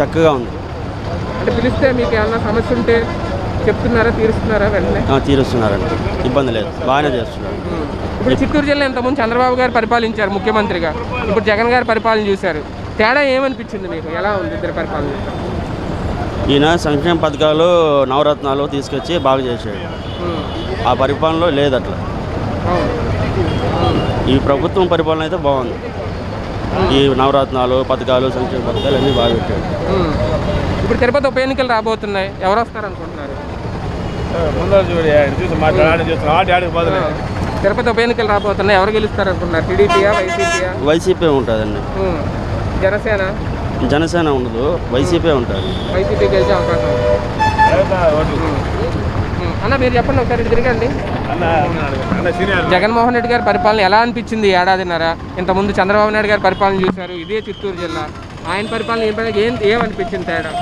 చక్కగా ఉంది. అంటే పిలిస్తే మీకు ఏమన్నా సమస్య ఉంటే చెప్తున్నారా తీరుస్తున్నారా వెంటనే? తీరుస్తున్నారండి. ఇబ్బంది లేదు. బాగానే చేస్తున్నారు. ఇప్పుడు చిత్తూరు జిల్లా ఇంతకుముందు చంద్రబాబు గారు పరిపాలించారు ముఖ్యమంత్రిగా. ఇప్పుడు జగన్ గారి పరిపాలన చూశారు. తేడా ఏమనిపించింది మీకు? ఎలా ఉంది ఇద్దరు పరిపాలన? ఈయన సంక్షేమ పథకాలు నవరత్నాలు తీసుకొచ్చి బాగా చేశాడు. ఆ పరిపాలనలో లేదు అట్లా ఈ ప్రభుత్వం పరిపాలన అయితే బాగుంది. ఈ నవరత్నాలు పథకాలు సంక్షేమ పథకాలు అన్నీ బాగా పెట్టాడు. ఇప్పుడు తిరుపతి ఉప ఎన్నికలు రాబోతున్నాయి. ఎవరు వస్తారు అనుకుంటున్నారు? తిరుపతి ఉప ఎన్నికలు రాబోతున్నాయి. ఎవరు గెలుస్తారు అనుకుంటున్నారు? టీడీపీయా వైసీపీయా వైసీపీ ఉంటుందండి. జనసేన? జనసేన ఉండదు వైసీపీ ఉంటుంది. వైసీపీ గెలిచే అవకాశం. అన్న మీరు చెప్పండి ఒకసారి ఇటు తిరగండి. అన్న అన్న సీనియర్. జగన్మోహన్ రెడ్డి గారి పరిపాలన ఎలా అనిపించింది ఏడాదిన్నర ఇంతకుముందు చంద్రబాబు నాయుడు గారి పరిపాలన చూశారు ఇదే చిత్తూరు జిల్లా. ఆయన పరిపాలన ఏం ఏం ఏమనిపించింది తేడా?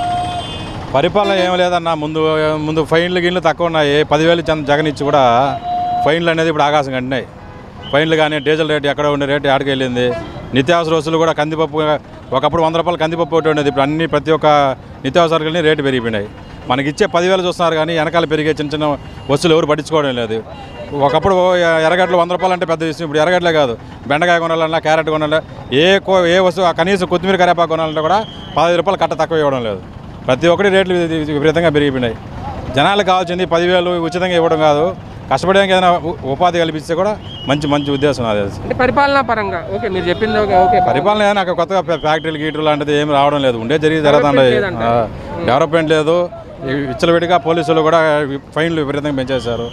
పరిపాలన ఏం లేదన్న ముందు ముందు ఫైన్లు గిన్లు తక్కువ ఉన్నాయి. పదివేలు చంద జగన్ ఇచ్చి కూడా ఫైన్లు అనేది ఇప్పుడు ఆకాశం కంటున్నాయి ఫైన్లు కానీ డీజిల్ రేటు ఎక్కడ ఉండే రేటు ఆడికి వెళ్ళింది? నిత్యావసర వస్తువులు కూడా కందిపప్పు ఒకప్పుడు వంద రూపాయలు కందిపప్పు ఒకటి ఉండేది. ఇప్పుడు అన్ని ప్రతి ఒక్క నిత్యావసరాలకి రేటు పెరిగిపోయినాయి. మనకి ఇచ్చే పదివేలు చూస్తున్నారు కానీ వెనకాల పెరిగే చిన్న చిన్న వస్తువులు ఎవరు పట్టించుకోవడం లేదు. ఒకప్పుడు ఎర్రగడ్డలు వంద రూపాయలు అంటే పెద్ద విషయం ఇప్పుడు ఎర్రగడ్డలే కాదు. బెండకాయ కొనాలన్నా క్యారెట్ కొనాలి ఏ కో ఏ వస్తువు కనీసం కొత్తిమీర కరేపాకు కొనాలంటే కూడా పదహైదు రూపాయలు కట్ట తక్కువ ఇవ్వడం లేదు. ప్రతి ఒక్కటి రేట్లు విపరీతంగా పెరిగిపోయినాయి. జనాలకు కావాల్సింది పదివేలు ఉచితంగా ఇవ్వడం కాదు. కష్టపడడానికి ఏదైనా ఉపాధి కల్పిస్తే కూడా మంచి మంచి ఉద్దేశం అది. పరిపాలనా పరంగా ఓకే మీరు చెప్పింది ఓకే పరిపాలన ఏదైనా నాకు కొత్తగా ఫ్యా- ఫ్యాక్టరీలు గీటర్లు లాంటిది ఏమి రావడం లేదు. ఉండే జరిగి జరుగుతుండే. డెవలప్మెంట్ లేదు. విచ్చలవిడిగా పోలీసులు కూడా ఫైన్లు విపరీతంగా పెంచేశారు.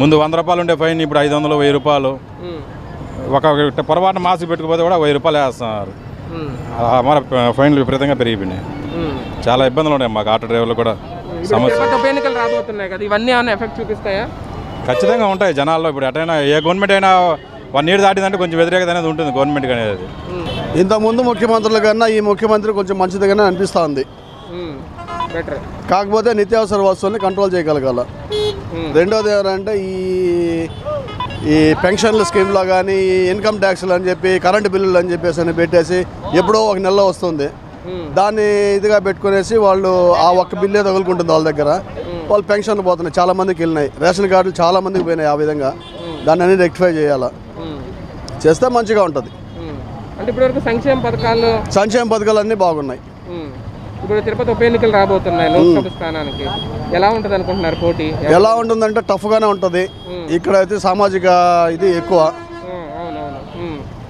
ముందు వంద రూపాయలు ఉండే ఫైన్ ఇప్పుడు ఐదు వందలు వెయ్యి రూపాయలు. ఒక పొరపాటున మాస్క్ పెట్టుకోపోతే కూడా వెయ్యి రూపాయలు వేస్తున్నారు. మన ఫైన్లు విపరీతంగా పెరిగిపోయినాయి. చాలా ఇబ్బందులు ఉన్నాయి మాకు ఆటో డ్రైవర్లు కూడా. సమస్య ఖచ్చితంగా ఉంటాయి జనాల్లో ఇప్పుడు. ఎటైనా ఏ గవర్నమెంట్ అయినా వన్ ఇయర్ దాటిందంటే కొంచెం వ్యతిరేకత అనేది ఉంటుంది గవర్నమెంట్ అనేది. ఇంతకుముందు ముఖ్యమంత్రుల కన్నా ఈ ముఖ్యమంత్రి కొంచెం మంచిదిగానే అనిపిస్తూ ఉంది బెటర్ కాకపోతే నిత్యావసర వస్తువుల్ని కంట్రోల్ చేయగలగాల. రెండోది ఎవరంటే ఈ ఈ పెన్షన్ల స్కీమ్లో కానీ ఇన్కమ్ ట్యాక్స్లు అని చెప్పి కరెంటు బిల్లులు అని చెప్పేసి అని పెట్టేసి ఎప్పుడో ఒక నెలలో వస్తుంది. దాన్ని ఇదిగా పెట్టుకునేసి వాళ్ళు ఆ ఒక్క బిల్లే తగులుకుంటుంది వాళ్ళ దగ్గర. వాళ్ళు పెన్షన్లు పోతున్నాయి. చాలా మందికి వెళ్ళినాయి. రేషన్ కార్డులు చాలా మందికి పోయినాయి ఆ విధంగా. దాన్ని అన్ని రెక్టిఫై చేయాలా. చేస్తే మంచిగా ఉంటుంది. అంటే ఇప్పటివరకు సంక్షేమ పథకాలు సంక్షేమ పథకాలు అన్నీ బాగున్నాయి. ఇప్పుడు తిరుపతి ఉప ఎన్నికలు రాబోతున్నాయి లోక్సభ స్థానానికి. ఎలా ఉంటుంది అనుకుంటున్నారు పోటీ? ఎలా ఉంటుందంటే టఫ్గానే ఉంటుంది. ఇక్కడైతే సామాజిక ఇది ఎక్కువ.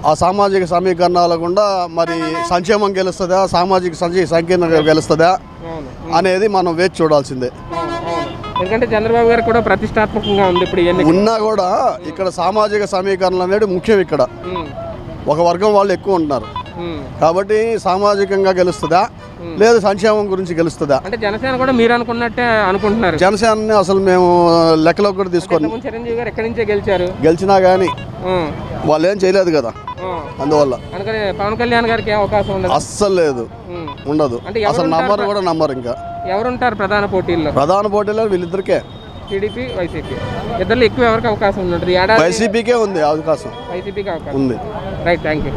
ఆ సామాజిక సమీకరణాల గుండా మరి సంక్షేమం గెలుస్తుందా సామాజిక సంకీర్ణ గెలుస్తుందా అనేది మనం వేచి చూడాల్సిందే. ఎందుకంటే చంద్రబాబు గారు కూడా ప్రతిష్టాత్మకంగా ఉంది ఇప్పుడు ఉన్నా కూడా ఇక్కడ సామాజిక సమీకరణలు అనేది ముఖ్యం ఇక్కడ. ఒక వర్గం వాళ్ళు ఎక్కువ ఉంటున్నారు. కాబట్టి సామాజికంగా గెలుస్తుందా లేదు సంక్షేమం గురించి గెలుస్తుందా? అంటే జనసేన కూడా మీరు అనుకున్నట్టే అనుకుంటున్నారు. జనసేనని అసలు మేము లెక్కలో కూడా తీసుకొని. చిరంజీవి గారు ఎక్కడి నుంచే గెలిచారు? గెలిచినా కానీ వాళ్ళు ఏం చేయలేదు కదా. అందువల్ల. పవన్ కళ్యాణ్ గారికి అవకాశం అస్సలు లేదు. ఉండదు. అసలు? నంబర్ కూడా నంబర్ ఇంకా. ఎవరుంటారు ప్రధాన పోటీల్లో? ప్రధాన పోటీలో వీళ్ళిద్దరికే. TDP YCP. ఇద్దరు ఎక్కువ ఎవరికి అవకాశం ఉంటుంది ఏడాది వైసీపీకే ఉంది అవకాశం. వైసీపీకి అవకాశం. ఉంది. Right thank you